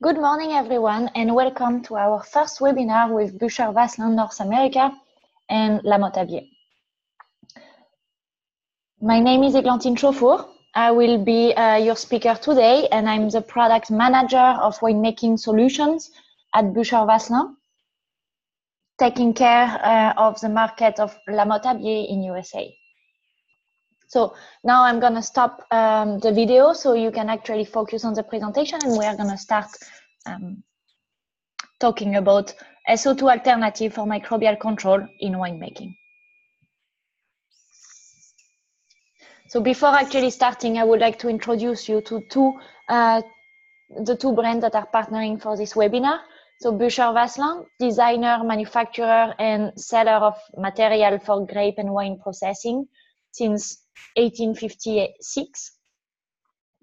Good morning, everyone, and welcome to our first webinar with Bucher Vaslin North America and Lamothe-Abiet. My name is Eglantine Chauffour. I will be uh, your speaker today, and I'm the product manager of winemaking solutions at Bucher Vaslin, taking care uh, of the market of Lamothe-Abiet in USA. So now I'm going to stop um, the video so you can actually focus on the presentation and we are going to start um, talking about SO2 alternative for microbial control in winemaking. So before actually starting, I would like to introduce you to two, uh, the two brands that are partnering for this webinar. So Bucher Vaslin, designer, manufacturer, and seller of material for grape and wine processing since 1856.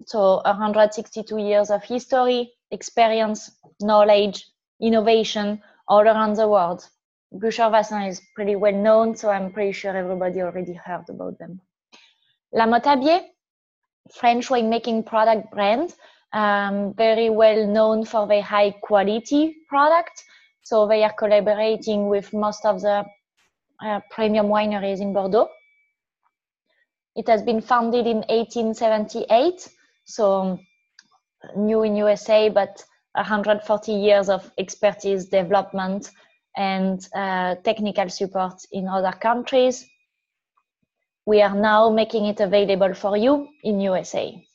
So 162 years of history, experience, knowledge, innovation all around the world. Bucher Vaslin is pretty well known, so I'm pretty sure everybody already heard about them. Lamothe-Abiet, French winemaking product brand, um, very well known for their high quality product. So they are collaborating with most of the uh, premium wineries in Bordeaux. It has been founded in 1878, so new in USA, but 140 years of expertise, development, and uh, technical support in other countries. We are now making it available for you in USA.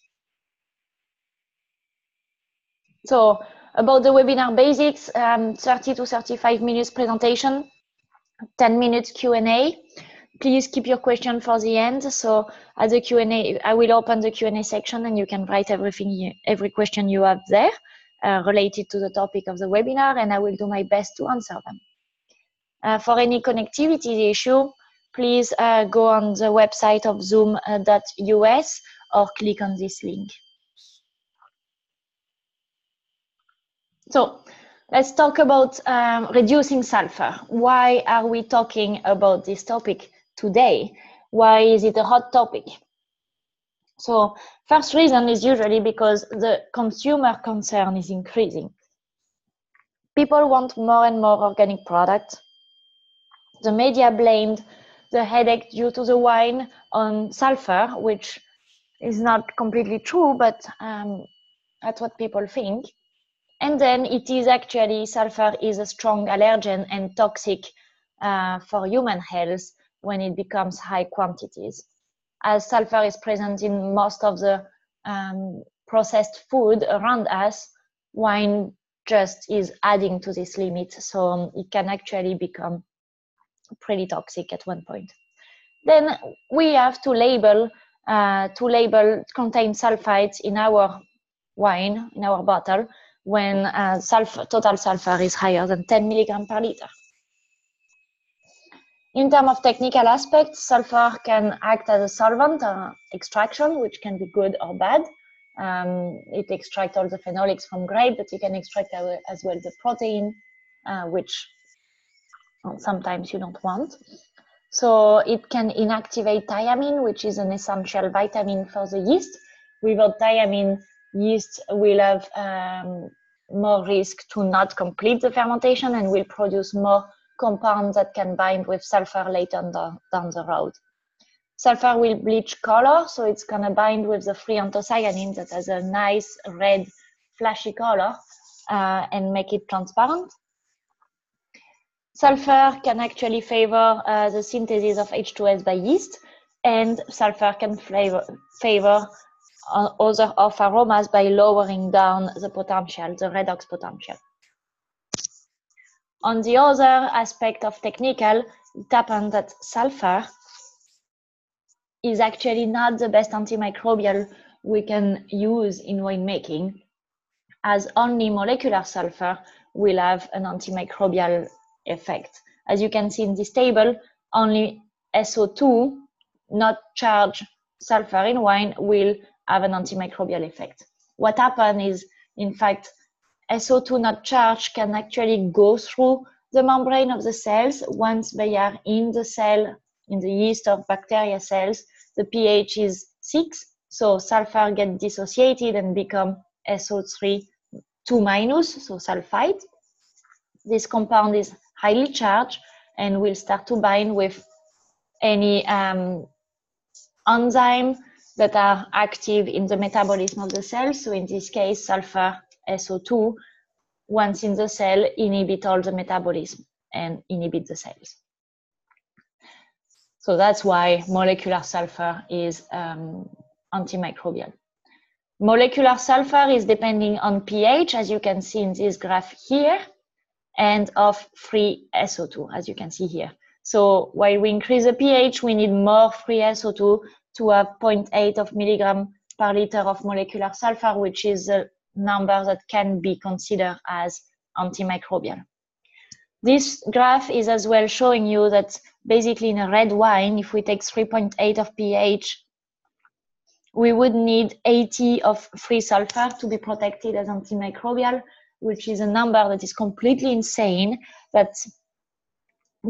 So about the webinar basics, um, 30 to 35 minutes presentation, 10 minutes Q&A please keep your question for the end. So at the Q&A, I will open the Q&A section and you can write everything, every question you have there uh, related to the topic of the webinar and I will do my best to answer them. Uh, for any connectivity issue, please uh, go on the website of zoom.us or click on this link. So let's talk about um, reducing sulfur. Why are we talking about this topic? Today. Why is it a hot topic? So first reason is usually because the consumer concern is increasing. People want more and more organic products. The media blamed the headache due to the wine on sulfur, which is not completely true, but um, that's what people think. And then it is actually sulfur is a strong allergen and toxic uh, for human health when it becomes high quantities. As sulfur is present in most of the um, processed food around us, wine just is adding to this limit, so um, it can actually become pretty toxic at one point. Then we have to label uh, to label contain sulfites in our wine in our bottle when uh, sulfur, total sulfur is higher than 10 milligram per liter. In terms of technical aspects, sulfur can act as a solvent uh, extraction, which can be good or bad. Um, it extracts all the phenolics from grape, but you can extract as well the protein, uh, which sometimes you don't want. So it can inactivate thiamine, which is an essential vitamin for the yeast. Without thiamine, yeast will have um, more risk to not complete the fermentation and will produce more compounds that can bind with sulfur later the, down the road. Sulfur will bleach color, so it's going to bind with the free anthocyanin that has a nice red flashy color uh, and make it transparent. Sulfur can actually favor uh, the synthesis of H2S by yeast, and sulfur can flavor, favor uh, other off aromas by lowering down the potential, the redox potential. On the other aspect of technical, it happened that sulfur is actually not the best antimicrobial we can use in winemaking, as only molecular sulfur will have an antimicrobial effect. As you can see in this table, only SO2, not charged sulfur in wine, will have an antimicrobial effect. What happened is, in fact, SO2 not charged can actually go through the membrane of the cells once they are in the cell, in the yeast or bacteria cells. The pH is 6, so sulfur get dissociated and become SO3 2 minus, so sulfide. This compound is highly charged and will start to bind with any um, enzyme that are active in the metabolism of the cell. So in this case, sulfur SO2, once in the cell, inhibit all the metabolism and inhibit the cells. So that's why molecular sulfur is um, antimicrobial. Molecular sulfur is depending on pH, as you can see in this graph here, and of free SO2, as you can see here. So while we increase the pH, we need more free SO2 to have 0.8 of milligram per liter of molecular sulfur, which is a number that can be considered as antimicrobial. This graph is as well showing you that basically in a red wine, if we take 3.8 of pH, we would need 80 of free sulfur to be protected as antimicrobial, which is a number that is completely insane, that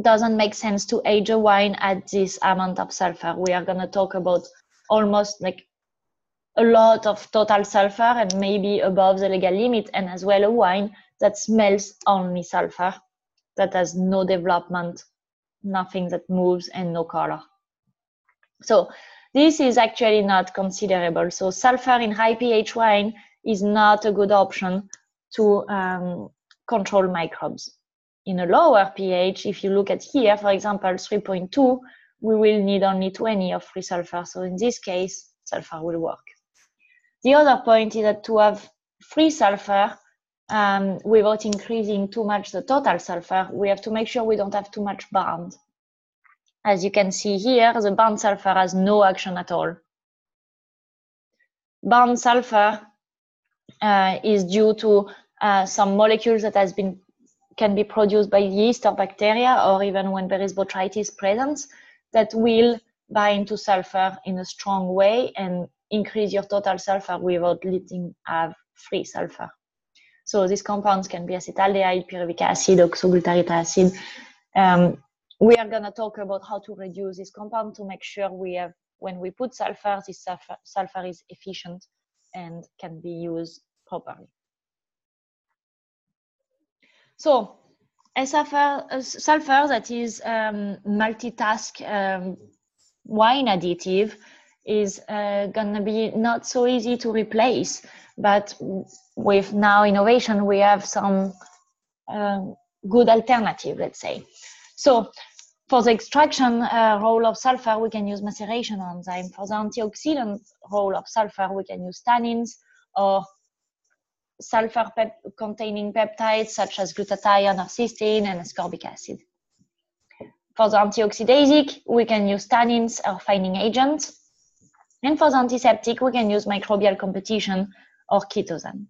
doesn't make sense to age a wine at this amount of sulfur. We are going to talk about almost like a lot of total sulfur and maybe above the legal limit, and as well a wine that smells only sulfur, that has no development, nothing that moves, and no color. So this is actually not considerable. So sulfur in high pH wine is not a good option to um, control microbes. In a lower pH, if you look at here, for example, 3.2, we will need only 20 of free sulfur. So in this case, sulfur will work. The other point is that to have free sulfur um, without increasing too much the total sulfur, we have to make sure we don't have too much bound. As you can see here, the bound sulfur has no action at all. Bound sulfur uh, is due to uh, some molecules that has been can be produced by yeast or bacteria, or even when there is botrytis present, that will bind to sulfur in a strong way and increase your total sulfur without letting have free sulfur. So these compounds can be acetaldehyde, pyruvic acid, oxoglutaric acid. Um, we are going to talk about how to reduce this compound to make sure we have, when we put sulfur, this sulfur, sulfur is efficient and can be used properly. So a sulfur, a sulfur that is um, multitask um, wine additive is uh, going to be not so easy to replace. But with now innovation, we have some uh, good alternative, let's say. So for the extraction uh, role of sulfur, we can use maceration enzyme. For the antioxidant role of sulfur, we can use tannins or sulfur pep containing peptides such as glutathione or cysteine and ascorbic acid. For the antioxidasic, we can use tannins or fining agents. And for the antiseptic, we can use microbial competition or chitosan.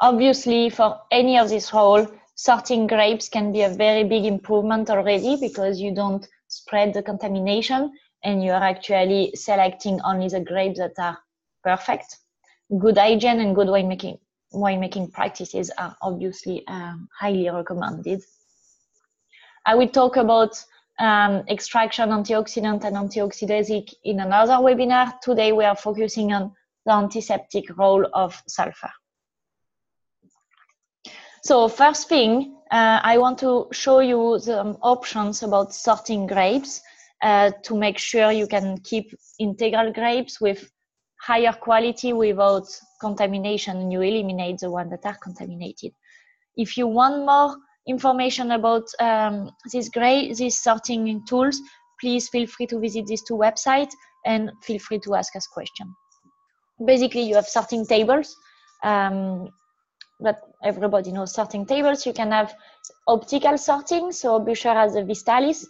Obviously, for any of this role, sorting grapes can be a very big improvement already because you don't spread the contamination and you are actually selecting only the grapes that are perfect good hygiene and good winemaking winemaking practices are obviously um, highly recommended. I will talk about um, extraction, antioxidant, and antioxidasic in another webinar. Today we are focusing on the antiseptic role of sulfur. So first thing, uh, I want to show you the options about sorting grapes uh, to make sure you can keep integral grapes with higher quality without contamination and you eliminate the ones that are contaminated. If you want more information about um, this gray, these sorting tools, please feel free to visit these two websites and feel free to ask us questions. Basically, you have sorting tables um, that everybody knows sorting tables. You can have optical sorting. So Bucher has a Vistalys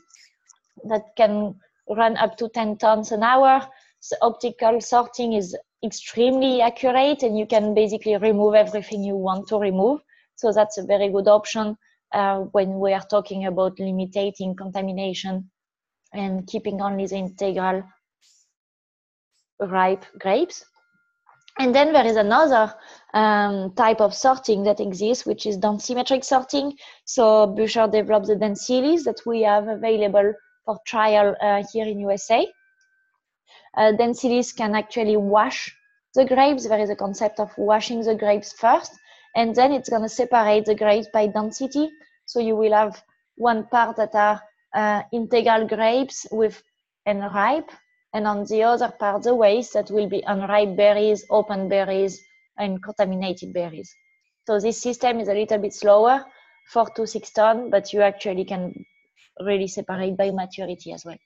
that can run up to 10 tons an hour so optical sorting is extremely accurate and you can basically remove everything you want to remove. So that's a very good option uh, when we are talking about limiting contamination and keeping only the integral ripe grapes. And then there is another um, type of sorting that exists, which is densimetric sorting. So Bucher developed the Densilys that we have available for trial uh, here in USA uh, Densilys can actually wash the grapes, there is a concept of washing the grapes first, and then it's going to separate the grapes by density. So you will have one part that are uh, integral grapes with and ripe, and on the other part, the waste that will be unripe berries, open berries, and contaminated berries. So this system is a little bit slower, four to six ton, but you actually can really separate by maturity as well.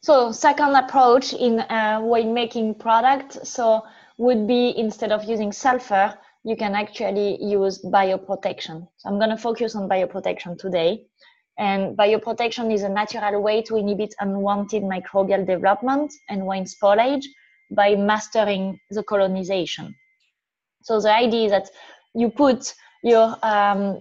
So second approach in uh, making product, so would be instead of using sulfur, you can actually use bioprotection. So I'm going to focus on bioprotection today. And bioprotection is a natural way to inhibit unwanted microbial development and wine spoilage by mastering the colonization. So the idea is that you put your um,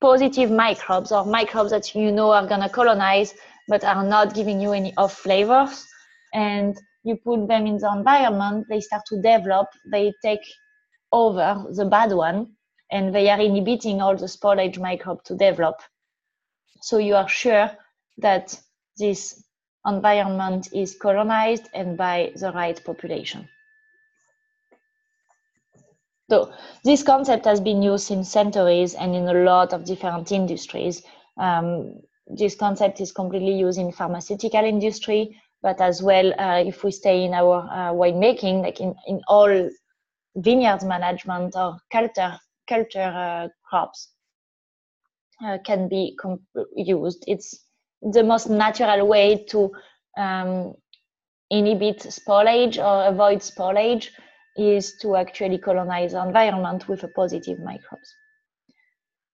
positive microbes or microbes that you know are going to colonize but are not giving you any off flavors. And you put them in the environment, they start to develop, they take over the bad one, and they are inhibiting all the spoilage microbe to develop. So you are sure that this environment is colonized and by the right population. So this concept has been used in centuries and in a lot of different industries. Um, this concept is completely used in pharmaceutical industry, but as well, uh, if we stay in our uh, winemaking, like in, in all vineyards management or culture, culture uh, crops can be used. It's the most natural way to um, inhibit spoilage or avoid spoilage is to actually colonize the environment with a positive microbes.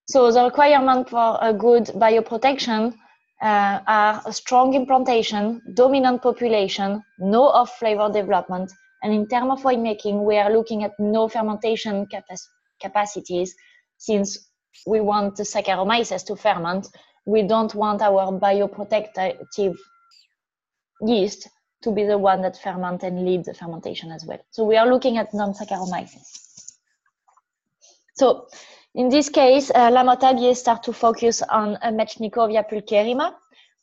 So the requirement for a good bioprotection uh, are a strong implantation, dominant population, no off flavor development, and in terms of winemaking, we are looking at no fermentation capac capacities since we want the Saccharomyces to ferment. We don't want our bioprotective yeast to be the one that ferment and lead the fermentation as well. So we are looking at non-Saccharomyces. So in this case, uh, Lamothe start to focus on uh, Metschnikowia pulcherrima,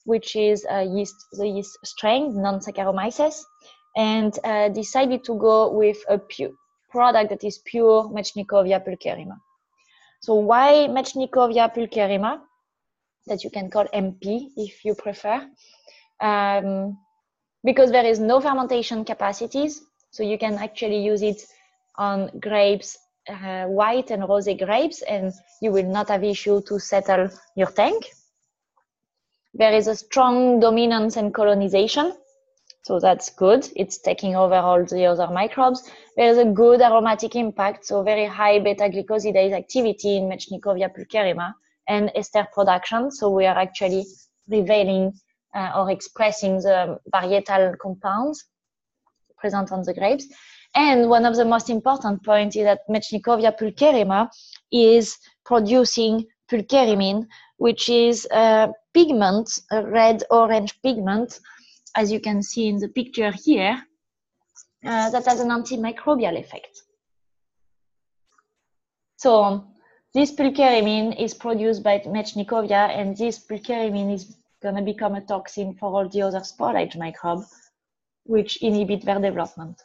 which is a yeast, the yeast strain, non-Saccharomyces, and uh, decided to go with a pure product that is pure Metschnikowia pulcherrima. So why Metschnikowia pulcherrima? That you can call MP if you prefer. Um, because there is no fermentation capacities, so you can actually use it on grapes uh, white and rosé grapes and you will not have issue to settle your tank. There is a strong dominance and colonization, so that's good. It's taking over all the other microbes. There is a good aromatic impact, so very high beta-glucosidase activity in Metschnikowia pulcherrima and ester production. So we are actually revealing uh, or expressing the varietal compounds present on the grapes. And one of the most important points is that Metschnikowia pulcherrima is producing pulcherrimine, which is a pigment, a red-orange pigment, as you can see in the picture here, uh, that has an antimicrobial effect. So this pulcherrimine is produced by Metschnikowia, and this pulcherrimine is going to become a toxin for all the other spoilage microbes, which inhibit their development.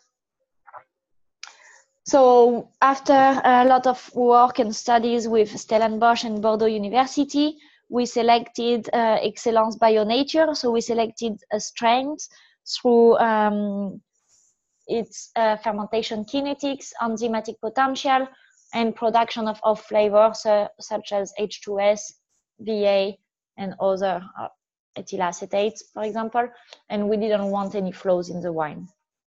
So after a lot of work and studies with Stellenbosch and Bordeaux University, we selected uh, Excellence Bio Nature. So we selected a strength through um, its uh, fermentation kinetics, enzymatic potential, and production of off flavors uh, such as H2S, VA, and other uh, ethyl acetates, for example. And we didn't want any flows in the wine.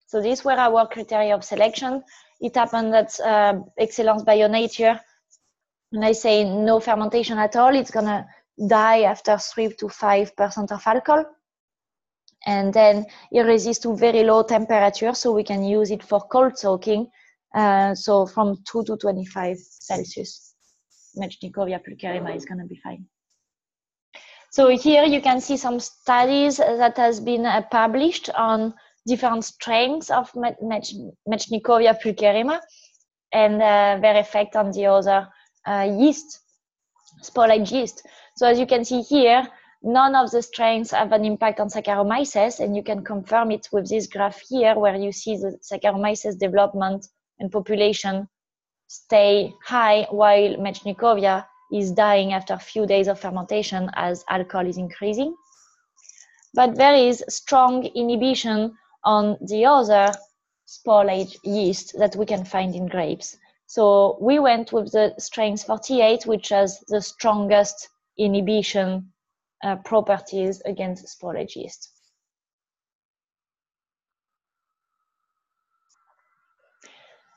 So these were our criteria of selection it happened that uh, Excellence Bio Nature, when I say no fermentation at all, it's gonna die after three to five percent of alcohol. And then it resists to very low temperature, so we can use it for cold soaking. Uh, so from 2 to 25 Celsius. Metschnikowia pulcherrima is to be fine. So here you can see some studies that has been uh, published on different strains of Metschnikowia pulcherrima and uh, their effect on the other uh, yeast, spoilage yeast. So as you can see here, none of the strains have an impact on Saccharomyces, and you can confirm it with this graph here, where you see the Saccharomyces development and population stay high while Metschnikowia is dying after a few days of fermentation as alcohol is increasing. But there is strong inhibition on the other spore-age yeast that we can find in grapes. So we went with the strains 48, which has the strongest inhibition uh, properties against spore-age yeast.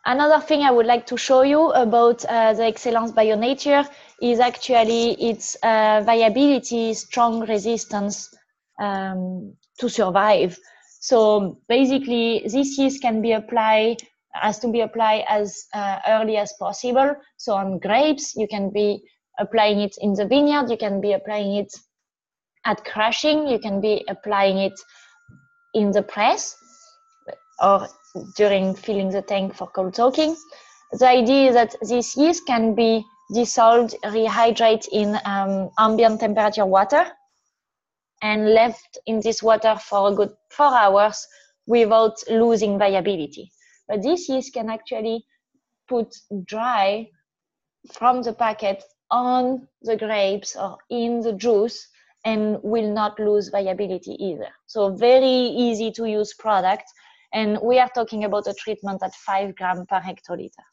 Another thing I would like to show you about uh, the Excellence Bio Nature is actually its uh, viability, strong resistance um, to survive. So basically, this yeast can be applied has to be applied as uh, early as possible. So on grapes, you can be applying it in the vineyard, you can be applying it at crushing, you can be applying it in the press or during filling the tank for cold soaking. The idea is that this yeast can be dissolved, rehydrate in um, ambient temperature water and left in this water for a good four hours without losing viability. But this yeast can actually put dry from the packet on the grapes or in the juice and will not lose viability either. So very easy to use product. And we are talking about a treatment at five gram per hectoliter.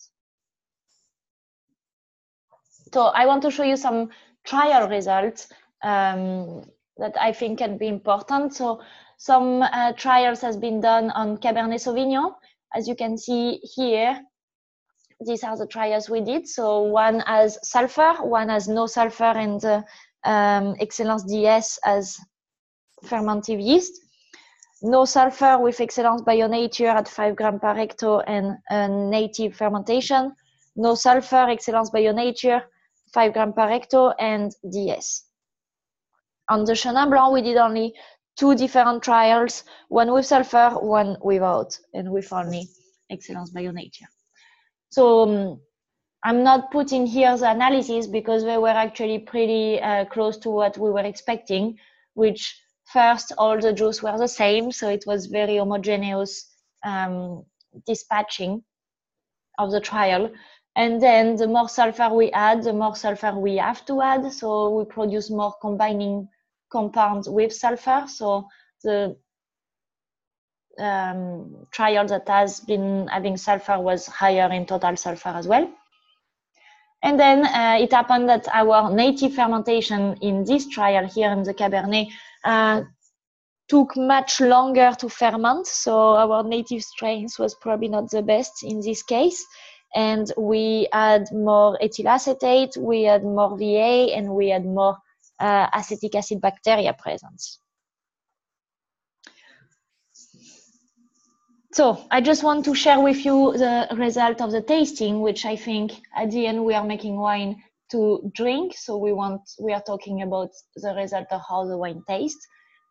So I want to show you some trial results um, that I think can be important. So some uh, trials has been done on Cabernet Sauvignon as you can see here, these are the trials we did. So one has sulfur, one has no sulfur, and uh, um, Excellence DS as fermentive yeast. No sulfur with Excellence Bio Nature at 5 gram per hecto and native fermentation. No sulfur, Excellence Bio Nature, 5 gram per hecto and DS. On the Chenin Blanc, we did only two different trials, one with sulfur, one without, and with only Excellence Bio Nature. So um, I'm not putting here the analysis because they were actually pretty uh, close to what we were expecting, which first all the juice were the same, so it was very homogeneous um, dispatching of the trial. And then the more sulfur we add, the more sulfur we have to add. So we produce more combining compounds with sulfur. So the um, trial that has been having sulfur was higher in total sulfur as well. And then uh, it happened that our native fermentation in this trial here in the Cabernet uh, took much longer to ferment. So our native strains was probably not the best in this case. And we had more ethyl acetate, we had more VA, and we had more acetic acid bacteria presence. So I just want to share with you the result of the tasting, which I think at the end we are making wine to drink. So we want we are talking about the result of how the wine tastes.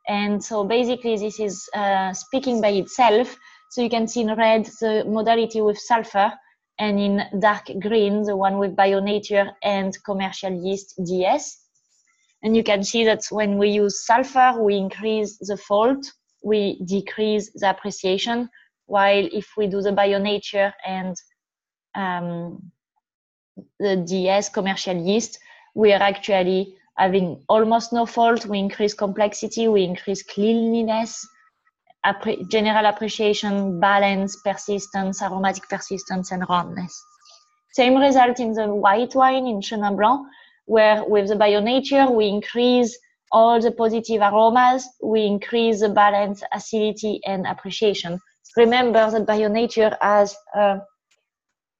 And so basically this is uh, speaking by itself. So you can see in red the modality with sulfur and in dark green the one with bio nature and commercial yeast DS. And you can see that when we use sulfur, we increase the fault, we decrease the appreciation, while if we do the bio nature and um, the DS commercial yeast, we are actually having almost no fault. We increase complexity, we increase cleanliness, appre general appreciation, balance, persistence, aromatic persistence, and roundness. Same result in the white wine in Chenin Blanc where with the bio nature we increase all the positive aromas, we increase the balance, acidity, and appreciation. Remember that bio nature has a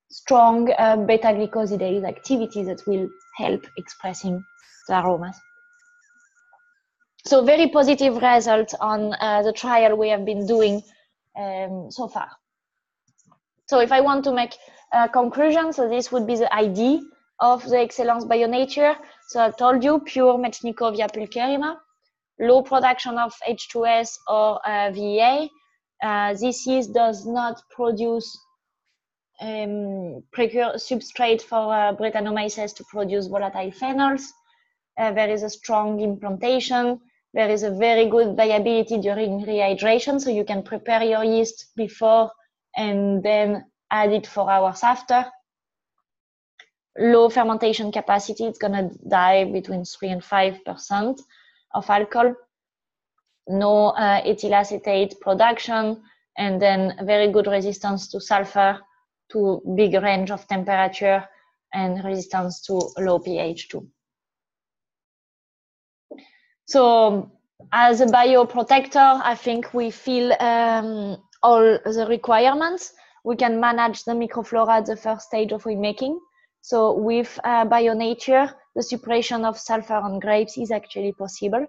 strong uh, beta glucosidase activity that will help expressing the aromas. So very positive results on uh, the trial we have been doing um, so far. So if I want to make a conclusion, so this would be the ID of the Excellence Bio Nature. So I told you, pure Metschnikowia pulcherrima, low production of H2S or uh, VA. Uh, this yeast does not produce um, substrate for uh, Brettanomyces to produce volatile phenols. Uh, there is a strong implantation. There is a very good viability during rehydration, so you can prepare your yeast before and then add it four hours after. Low fermentation capacity, it's gonna die between three and five percent of alcohol. No uh, ethyl acetate production, and then very good resistance to sulfur, to big range of temperature, and resistance to low pH too. So as a bioprotector, I think we fill um, all the requirements. We can manage the microflora at the first stage of winemaking. So with uh, BioNature, the suppression of sulfur on grapes is actually possible.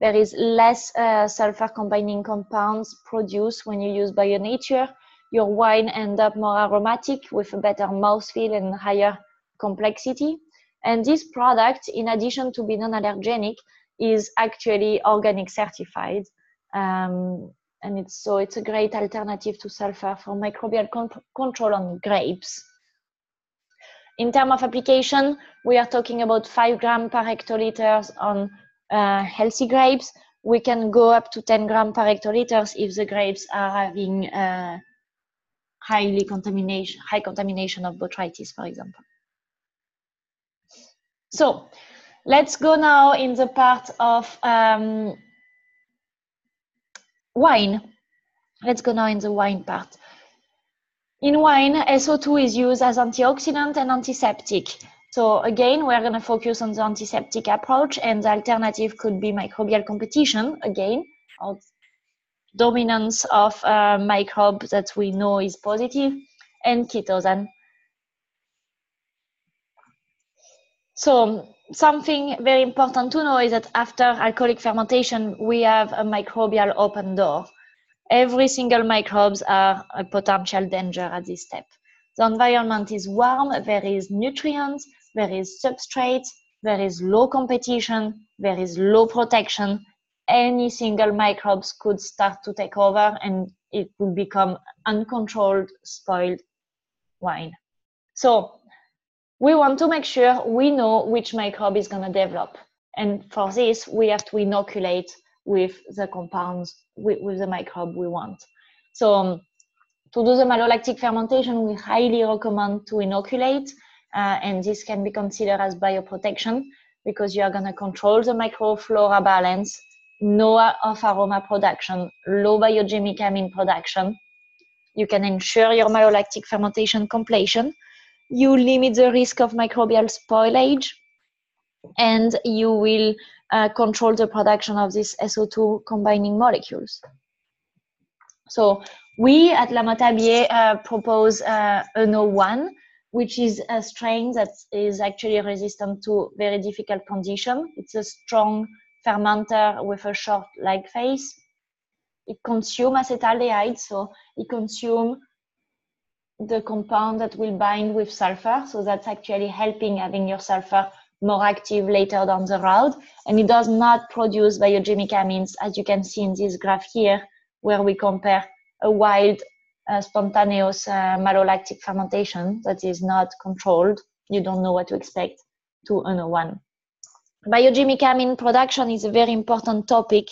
There is less uh, sulfur combining compounds produced when you use BioNature. Your wine end up more aromatic with a better mouthfeel and higher complexity. And this product, in addition to being non-allergenic, is actually organic certified. Um, and it's so it's a great alternative to sulfur for microbial con control on grapes. In terms of application, we are talking about five gram per hectoliters on uh, healthy grapes. We can go up to 10 gram per hectoliters if the grapes are having uh, highly contamination, high contamination of botrytis, for example. So let's go now in the part of um, wine. Let's go now in the wine part. In wine, SO2 is used as antioxidant and antiseptic. So again, we're going to focus on the antiseptic approach and the alternative could be microbial competition, again, or dominance of a microbe that we know is positive, and chitosan. So something very important to know is that after alcoholic fermentation, we have a microbial open door. Every single microbes are a potential danger at this step. The environment is warm, there is nutrients, there is substrate, there is low competition, there is low protection. Any single microbes could start to take over and it would become uncontrolled, spoiled wine. So we want to make sure we know which microbe is going to develop. And for this, we have to inoculate with the compounds, with, with the microbe we want. So um, to do the malolactic fermentation, we highly recommend to inoculate, uh, and this can be considered as bioprotection because you are going to control the microflora balance, no off aroma production, low biogenic amine production. You can ensure your malolactic fermentation completion you limit the risk of microbial spoilage and you will uh, control the production of these SO2 combining molecules. So we at Lamothe-Abiet uh, propose uh, NO1, which is a strain that is actually resistant to very difficult conditions. It's a strong fermenter with a short lag phase. It consumes acetaldehyde, so it consumes the compound that will bind with sulfur. So that's actually helping having your sulfur more active later down the road. And it does not produce biogenic amines, as you can see in this graph here, where we compare a wild uh, spontaneous uh, malolactic fermentation that is not controlled. You don't know what to expect to NO1. Biogenic amine production is a very important topic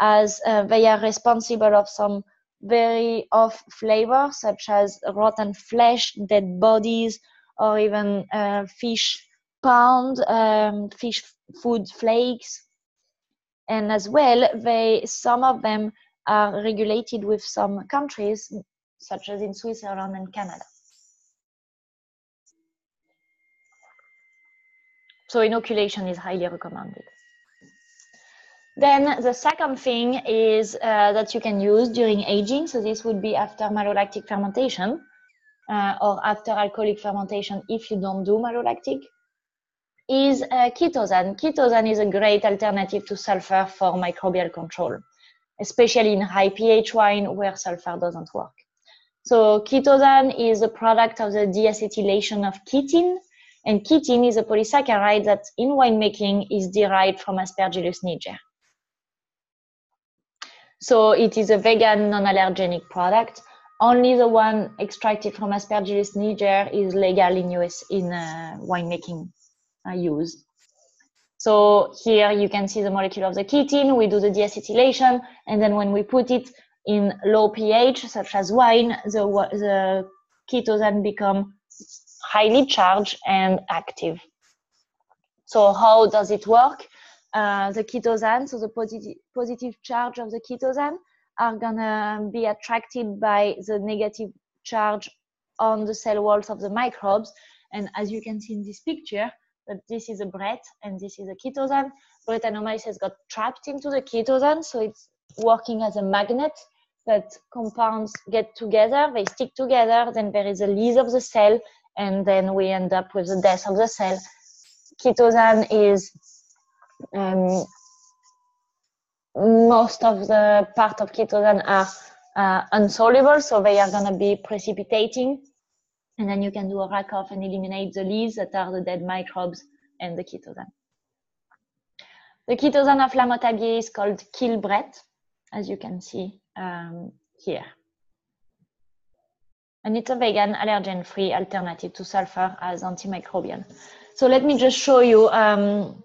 as uh, they are responsible of some very off flavor, such as rotten flesh, dead bodies, or even uh, fish pound, um, fish food flakes. And as well, they some of them are regulated with some countries, such as in Switzerland and Canada. So inoculation is highly recommended. Then the second thing is uh, that you can use during aging. So this would be after malolactic fermentation uh, or after alcoholic fermentation if you don't do malolactic is uh, chitosan. Chitosan is a great alternative to sulfur for microbial control, especially in high pH wine where sulfur doesn't work. So chitosan is a product of the deacetylation of chitin, and chitin is a polysaccharide that in winemaking is derived from Aspergillus niger. So it is a vegan, non-allergenic product. Only the one extracted from Aspergillus niger is legal in US in uh, winemaking uh, use. So here you can see the molecule of the chitin. We do the deacetylation, and then when we put it in low pH, such as wine, the, the chitosan become highly charged and active. So how does it work? Uh, the chitosan, so the positive, positive charge of the chitosan are gonna be attracted by the negative charge on the cell walls of the microbes. And as you can see in this picture, that this is a Brett and this is a chitosan. chitosan. Brettanomyces got trapped into the chitosan, so it's working as a magnet that compounds get together, they stick together, then there is a release of the cell, and then we end up with the death of the cell. Chitosan is um, most of the part of chitosan are uh, insoluble, so they are going to be precipitating. And then you can do a rack off and eliminate the leaves that are the dead microbes and the chitosan. The chitosan of Lamothe-Abiet is called Kilbret, as you can see um, here. And it's a vegan, allergen-free alternative to sulfur as antimicrobial. So let me just show you um,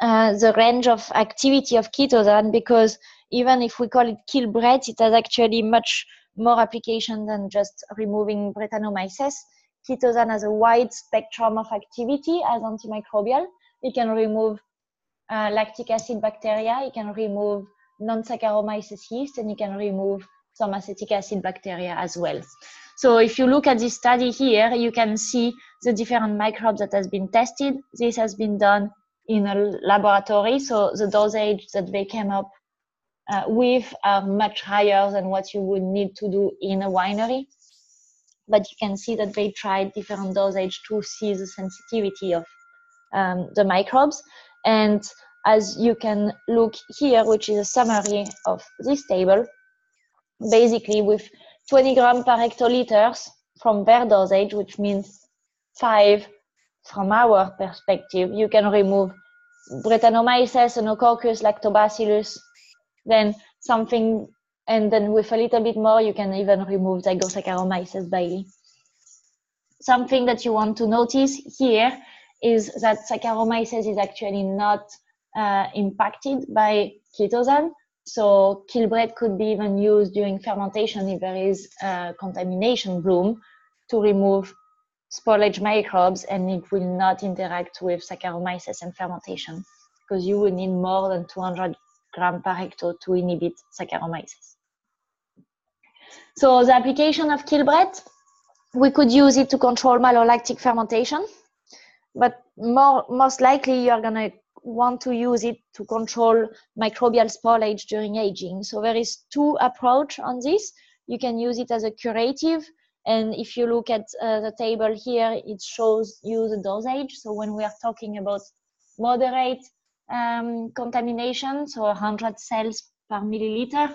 uh, the range of activity of chitosan because even if we call it Kilbret, it has actually much more application than just removing Brettanomyces. Chitosan has a wide spectrum of activity as antimicrobial. It can remove uh, lactic acid bacteria, it can remove non-Saccharomyces yeast, and it can remove some acetic acid bacteria as well. So if you look at this study here, you can see the different microbes that has been tested. This has been done in a laboratory. So the dosage that they came up uh, with are much higher than what you would need to do in a winery. But you can see that they tried different dosage to see the sensitivity of um, the microbes. And as you can look here, which is a summary of this table, basically with 20 gram per hectoliters from their dosage, which means five from our perspective, you can remove Brettanomyces, Oenococcus, Lactobacillus, then something, and then with a little bit more, you can even remove Zygosaccharomyces bailii. Something that you want to notice here is that Saccharomyces is actually not uh, impacted by chitosan. So Kilbret could be even used during fermentation if there is a contamination bloom to remove spoilage microbes and it will not interact with Saccharomyces and fermentation because you will need more than 200 gram per hecto to inhibit Saccharomyces. So the application of Kilbret, we could use it to control malolactic fermentation, but more, most likely you're going to want to use it to control microbial spoilage during aging. So there is two approach on this. You can use it as a curative and if you look at uh, the table here, it shows you the dosage. So when we are talking about moderate um, contamination, so 100 cells per milliliter,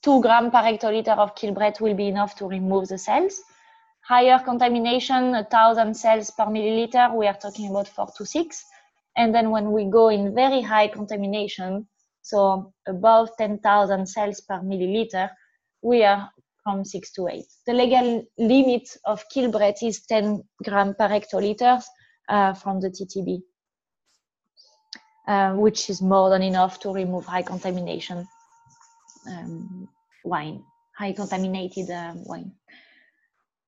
2 gram per hectoliter of Kilbret will be enough to remove the cells. Higher contamination, 1,000 cells per milliliter, we are talking about 4 to 6. And then when we go in very high contamination, so above 10,000 cells per milliliter, we are from 6 to 8. The legal limit of Kilbret is 10 gram per hectoliter uh, from the TTB, uh, which is more than enough to remove high contamination um, wine, high contaminated uh, wine.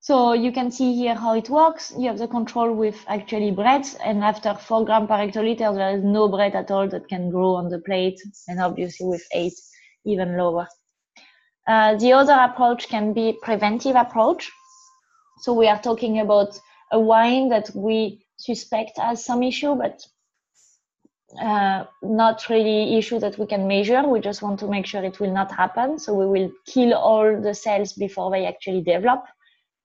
So you can see here how it works. You have the control with actually Brett, and after 4 gram per hectoliter, there is no bread at all that can grow on the plate, and obviously with 8, even lower. Uh, the other approach can be preventive approach. So we are talking about a wine that we suspect has some issue, but uh, not really issue that we can measure. We just want to make sure it will not happen. So we will kill all the cells before they actually develop.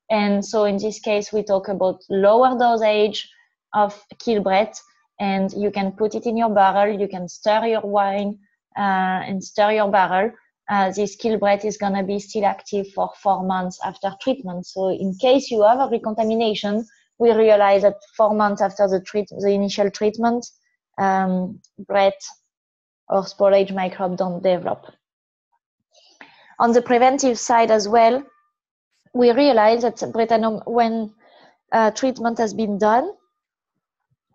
And so in this case, we talk about lower dosage of Kilbret, and you can put it in your barrel. You can stir your wine uh, and stir your barrel uh, this Kilbret is going to be still active for four months after treatment. So in case you have a recontamination, we realize that four months after the, treat, the initial treatment, um, Brett or spoilage microbe don't develop. On the preventive side as well, we realize that Brettanom, when uh, treatment has been done,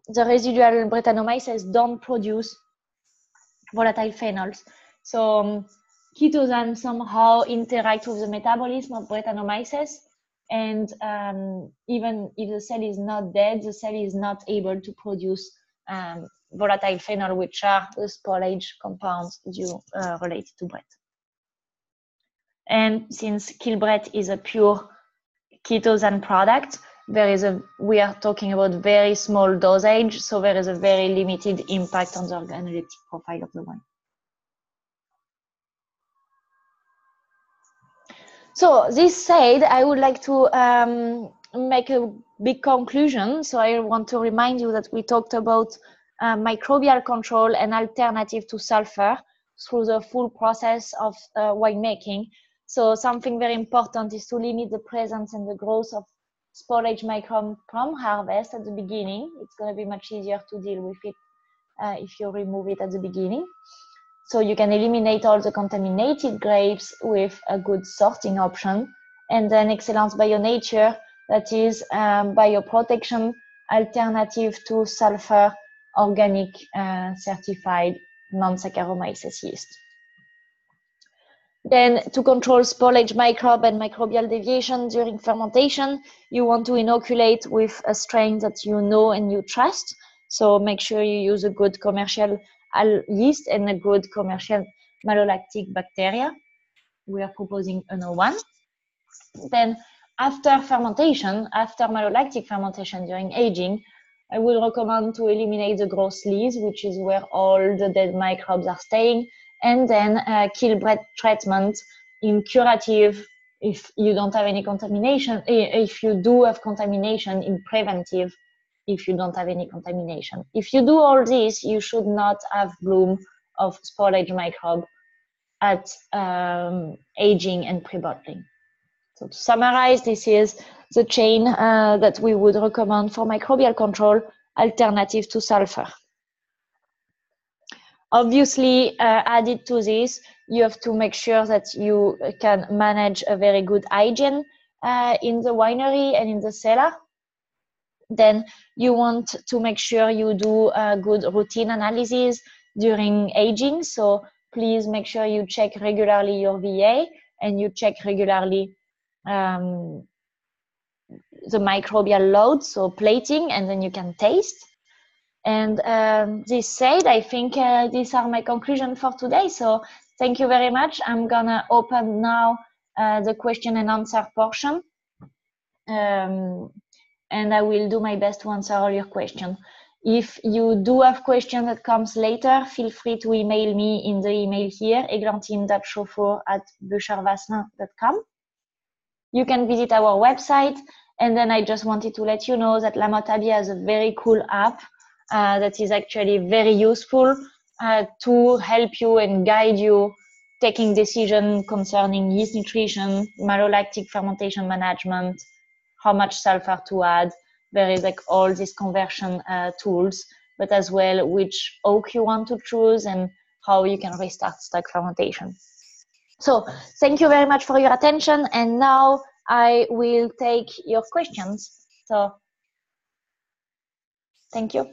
the residual Brettanomyces don't produce volatile phenols. So um, chitosan somehow interact with the metabolism of Brettanomyces, and um, even if the cell is not dead, the cell is not able to produce um, volatile phenol, which are the spoilage compounds due uh, related to Brett. And since Kilbrett is a pure chitosan product, there is a we are talking about very small dosage, so there is a very limited impact on the organoleptic profile of the wine. So this said, I would like to um, make a big conclusion. So I want to remind you that we talked about uh, microbial control and alternative to sulfur through the full process of uh, winemaking. So something very important is to limit the presence and the growth of spoilage microbe from harvest at the beginning. It's going to be much easier to deal with it uh, if you remove it at the beginning. So you can eliminate all the contaminated grapes with a good sorting option. And then Excellence Bio Nature, that is um, bioprotection alternative to sulfur organic uh, certified non-Saccharomyces yeast. Then to control spoilage microbe and microbial deviation during fermentation, you want to inoculate with a strain that you know and you trust. So make sure you use a good commercial yeast and a good commercial malolactic bacteria. We are proposing an 01. Then after fermentation, after malolactic fermentation during aging, I would recommend to eliminate the gross lees, which is where all the dead microbes are staying, and then uh, Kilbrett treatment in curative if you don't have any contamination, if you do have contamination in preventive if you don't have any contamination. If you do all this, you should not have bloom of spoilage microbe at um, aging and pre-bottling. So to summarize, this is the chain uh, that we would recommend for microbial control alternative to sulfur. Obviously, uh, added to this, you have to make sure that you can manage a very good hygiene uh, in the winery and in the cellar then you want to make sure you do a good routine analysis during aging. So please make sure you check regularly your VA and you check regularly um, the microbial load, so plating, and then you can taste. And um, this said, I think uh, these are my conclusion for today. So thank you very much. I'm gonna open now uh, the question and answer portion. Um, and I will do my best to answer all your questions. If you do have question that comes later, feel free to email me in the email here, eglantine.chauffour at buchervaslin.com. You can visit our website. And then I just wanted to let you know that Lamothe-Abiet has a very cool app uh, that is actually very useful uh, to help you and guide you taking decision concerning yeast nutrition, malolactic fermentation management, how much sulfur to add. There is like all these conversion uh, tools, but as well which oak you want to choose and how you can restart stuck fermentation. So thank you very much for your attention. And now I will take your questions. So thank you.